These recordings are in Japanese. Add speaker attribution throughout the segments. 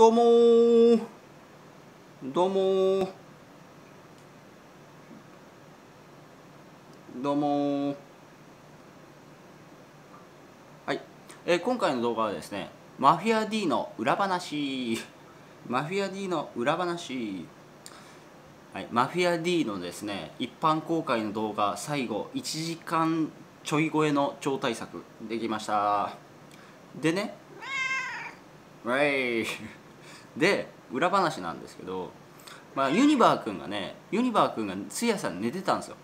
Speaker 1: どうもー。どうもー。どうもー。はい、えー今回の動画はですねマフィア D の裏話。マフィア D の裏話。はい、マフィア D のですね一般公開の動画最後1時間ちょい超えの超大作できました。でね。ウェイで裏話なんですけど、まあ、ユニバー君がねユニバー君がすやさん寝てたんですよ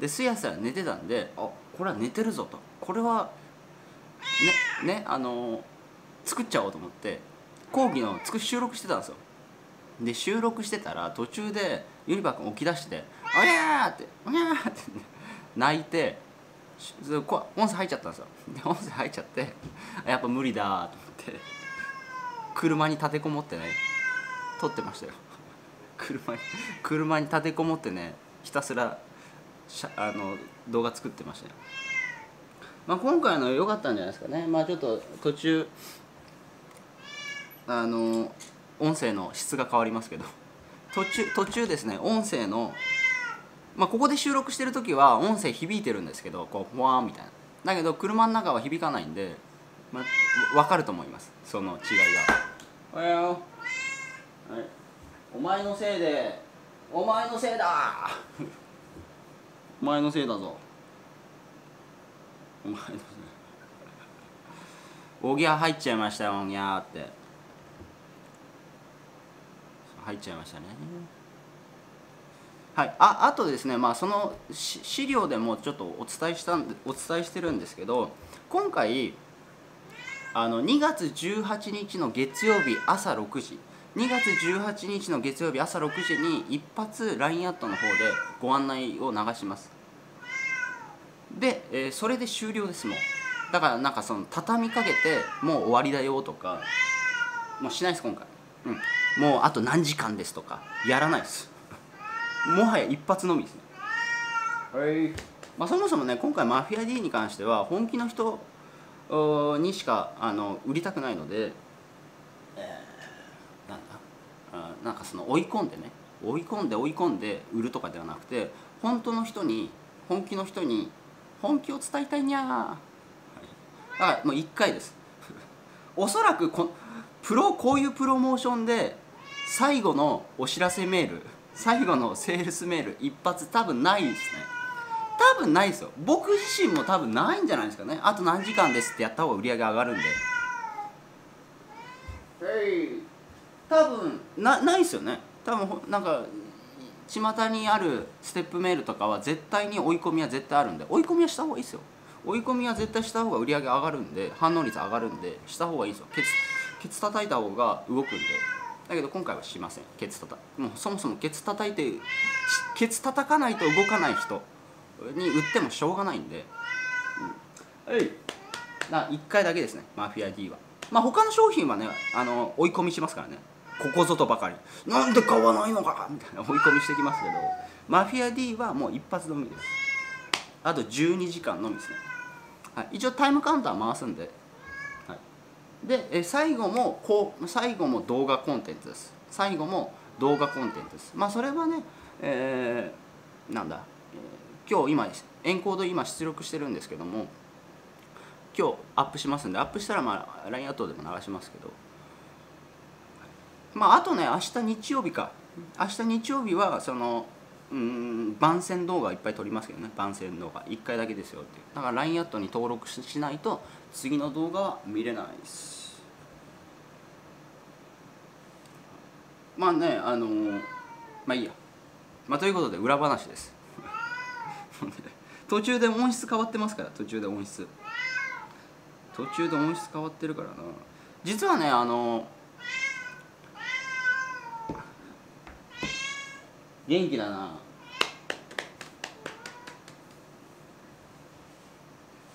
Speaker 1: ですやさん寝てたんであこれは寝てるぞとこれはねねあの作っちゃおうと思って講義のつく収録してたんですよで収録してたら途中でユニバー君起き出して「おにゃー!」って「おにゃー!」って泣いて音声入っちゃったんですよで音声入っちゃってやっぱ無理だと思って車に立てこもってね撮ってましたよ。車に車に立てこもってねひたすらしゃあの動画作ってましたよ。まあ今回の良かったんじゃないですかね。まあちょっと途中あの音声の質が変わりますけど。途中途中ですね音声のまあここで収録してる時は音声響いてるんですけどこうふわーんみたいな。だけど車の中は響かないんで、まあ、分かると思います。その違いが。おはよう、はい、お前のせいでお前のせいだ。お前のせいだぞ。お前のせい。おぎゃ入っちゃいましたよおぎゃって。入っちゃいましたね。はい、ああとですね、まあ、その資料でもちょっとお伝えしたんお伝えしてるんですけど今回あの2月18日の月曜日朝6時。2月18日の月曜日朝6時に一発 LINE アットの方でご案内を流します。で、えーそれで終了ですもう。だからなんかその畳みかけてもう終わりだよとかもうしないです今回、うん、もうあと何時間ですとかやらないです。もはや一発のみですね。はい、まあ、そもそもね今回マフィア D に関しては本気の人にしかあの売りたくないので、えーなんだ？あなんかその追い込んでね追い込んで追い込んで売るとかではなくて本当の人に本気の人に本気を伝えたいにゃー、はい、だからもう1回です。おそらくこプロこういうプロモーションで最後のお知らせメール最後のセールスメール一発多分ないですね多分ないですよ。僕自身も多分ないんじゃないですかね。あと何時間ですってやった方が売り上げ上がるんで。多分なないですよね。多分なんか巷にあるステップメールとかは絶対に追い込みは絶対あるんで。追い込みはした方がいいですよ。追い込みは絶対した方が売り上げ上がるんで反応率上がるんでした方がいいですよ。ケツケツ叩いた方が動くんで。だけど今回はしません。ケツ叩もうそもそもケツ叩いてケツ叩かないと動かない人。に売ってもしょうがないんで、うん、はい。な1回だけですねマフィア D は。まあ他の商品はねあの追い込みしますからね。ここぞとばかり。なんで買わないのかみたいな。追い込みしてきますけどマフィア D はもう一発のみです。あと12時間のみですね、はい、一応タイムカウンター回すんで。でえ最後もこう最後も動画コンテンツです。最後も動画コンテンツです。まあそれはね、えーなんだ、えー今日今エンコード今出力してるんですけども今日アップしますんでアップしたらまあ LINE アットでも流しますけど。まああとね明日日曜日か。明日日曜日はそのうん番宣動画いっぱい撮りますけどね。番宣動画。1回だけですよってだから LINE アットに登録しないと次の動画は見れないです。まあねあのまあいいや。まあということで裏話です。途中で音質変わってますから途中で音質。途中で音質変わってるからな。実はねあの元気だな。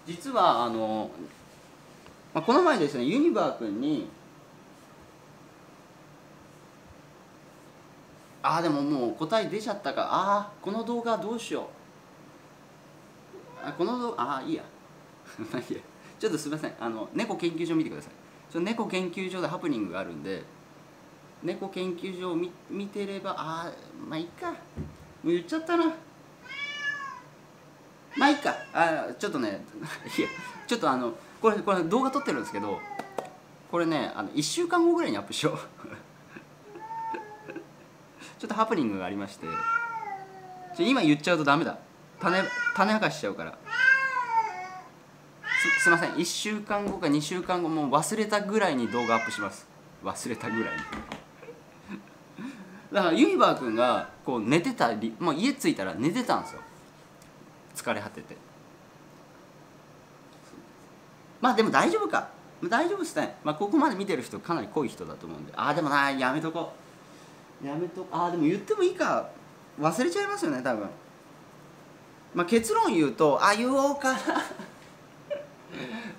Speaker 1: 実はあの、まあ、この前ですねユニバー君にああでももう答え出ちゃったかああこの動画どうしよう。あこの動画あ いいや。ちょっとすみません。あの猫研究所見てください。その猫研究所でハプニングがあるんで猫研究所を見見てればああまあいいか。もう言っちゃったな。まあいいか。あちょっとね いやちょっとあのこれこれ動画撮ってるんですけどこれねあの1週間後ぐらいにアップしよう。ちょっとハプニングがありましてちょ今言っちゃうとダメだ。種種明かしちゃうから。すすいません。1週間後か2週間後もう忘れたぐらいに動画アップします。忘れたぐらいに。だからユニバー君がこう寝てたり、まあ、家着いたら寝てたんですよ。疲れ果てて。まあでも大丈夫か。大丈夫ですね、まあ、ここまで見てる人かなり濃い人だと思うんで。ああでもなやめとこ。うやめとああでも言ってもいいか。忘れちゃいますよね多分。まあ結論言うとあ言おうかな。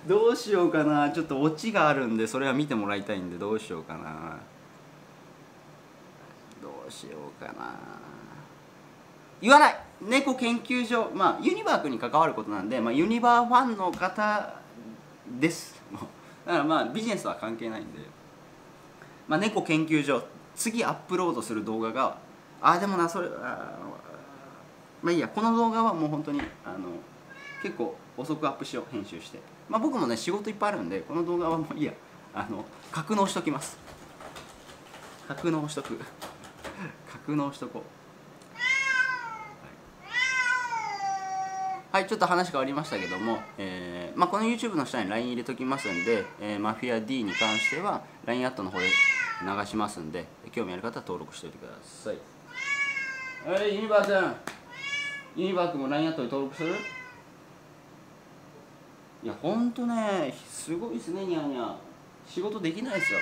Speaker 1: どうしようかな。ちょっとオチがあるんでそれは見てもらいたいんでどうしようかな。どうしようかな。言わない。猫研究所。まあユニバークに関わることなんで、まあ、ユニバーファンの方です。だからまあビジネスは関係ないんで、まあ、猫研究所。次アップロードする動画が。あでもなそれあまあいいやこの動画はもう本当にあの結構遅くアップしよう編集して。まあ僕もね仕事いっぱいあるんでこの動画はもういいや。あの格納しときます。格納しとく。格納しとこう。はい、ちょっと話変わりましたけども、えーまあ、この YouTube の下に LINE 入れときますんで、えーマフィア D に関しては LINE アットの方で流しますんで興味ある方は登録しておいてください。はいユニバー君ユニバー君も LINE アットに登録する？いやほんとねすごいですねニャーニャー。仕事できないですよ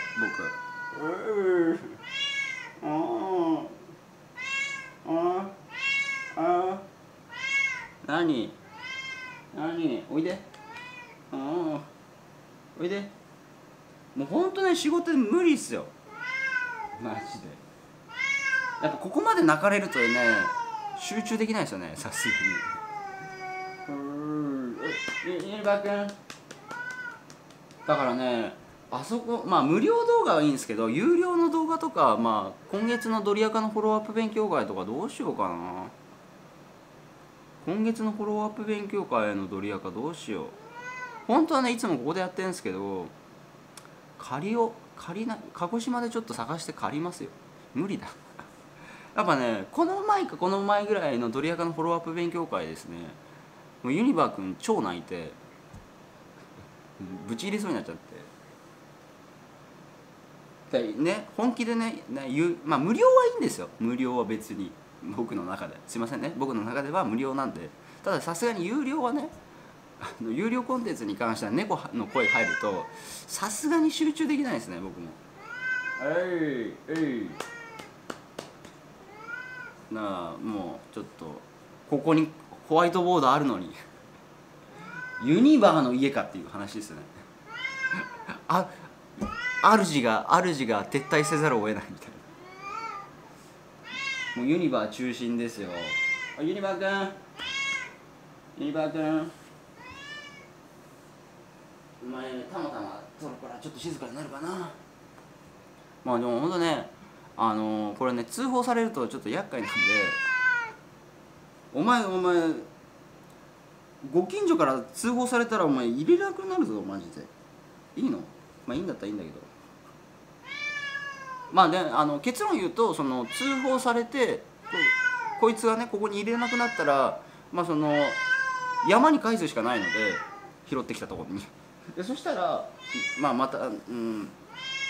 Speaker 1: 僕。うー。ああああ何？何？おいで。ああおいで。もうほんとね仕事で無理っすよ。マジで。やっぱここまで泣かれるとね集中できないですよねさすがに。だからねあそこまあ無料動画はいいんですけど有料の動画とかまあ今月のドリアカのフォローアップ勉強会とかどうしようかな。今月のフォローアップ勉強会のドリアカどうしよう。本当はねいつもここでやってるんですけど借りを借りな鹿児島でちょっと探して借りますよ。無理だやっぱねこの前かこの前ぐらいのドリアカのフォローアップ勉強会ですね。もうユニバー君超泣いてぶち入れそうになっちゃって。でね本気でねね言まあ無料はいいんですよ。無料は別に僕の中で。すいませんね。僕の中では無料なんで。たださすがに有料はねあの有料コンテンツに関しては猫の声入るとさすがに集中できないですね僕も。えいえい。なあもうちょっとここにホワイトボードあるのにユニバーの家かっていう話ですよね。あ主が主が撤退せざるを得ないみたいな。もうユニバー中心ですよ。あユニバー君。ユニバー君。お前たまたまそろからちょっと静かになるかな。まあでもほんとねあのこれね通報されるとちょっと厄介なんで。お前お前ご近所から通報されたらお前入れなくなるぞマジで。いいの？まあいいんだったらいいんだけど。まあねあの結論言うとその通報されてここいつがねここに入れなくなったらまあその山に返すしかないので拾ってきたところに。でそしたら、まあ、また、うん、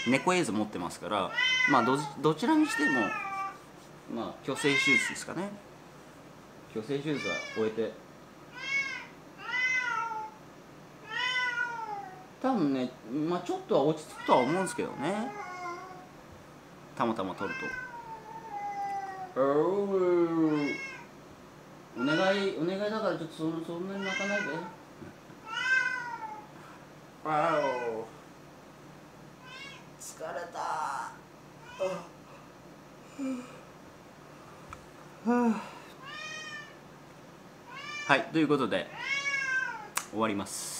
Speaker 1: 猫映像持ってますから、まあ、どどちらにしても、まあ、虚勢手術ですかね。虚勢手術は終えて。多分ね、まあ、ちょっとは落ち着くとは思うんですけどね。たまたま撮ると。お願いお願いだからちょっとそんそんなに泣かないで。わお疲れた。はいということで終わります。